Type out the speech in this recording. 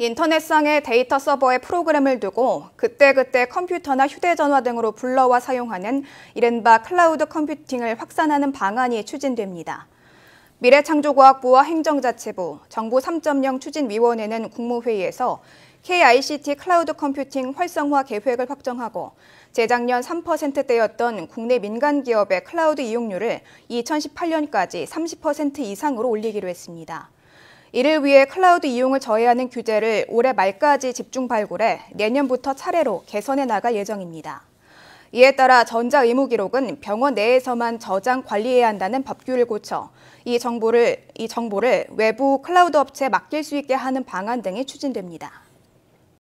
인터넷상의 데이터 서버에 프로그램을 두고 그때그때 컴퓨터나 휴대전화 등으로 불러와 사용하는 이른바 클라우드 컴퓨팅을 확산하는 방안이 추진됩니다. 미래창조과학부와 행정자치부, 정부 3.0 추진위원회는 국무회의에서 K-ICT 클라우드 컴퓨팅 활성화 계획을 확정하고 재작년 3%대였던 국내 민간 기업의 클라우드 이용률을 2018년까지 30% 이상으로 올리기로 했습니다. 이를 위해 클라우드 이용을 저해하는 규제를 올해 말까지 집중 발굴해 내년부터 차례로 개선해 나갈 예정입니다. 이에 따라 전자 의무 기록은 병원 내에서만 저장 관리해야 한다는 법규를 고쳐 이 정보를, 이 정보를 외부 클라우드 업체에 맡길 수 있게 하는 방안 등이 추진됩니다.